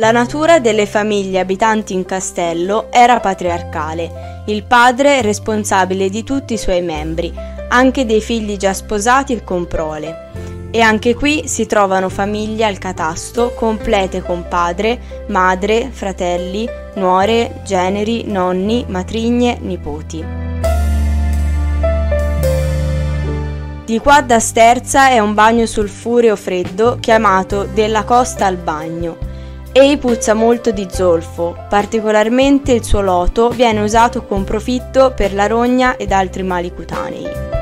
La natura delle famiglie abitanti in castello era patriarcale, il padre responsabile di tutti i suoi membri, anche dei figli già sposati e con prole. E anche qui si trovano famiglie al catasto complete con padre, madre, fratelli, nuore, generi, nonni, matrigne, nipoti. Di qua da Sterza è un bagno sulfureo freddo chiamato della costa al bagno. Ei puzza molto di zolfo, particolarmente il suo loto viene usato con profitto per la rogna ed altri mali cutanei.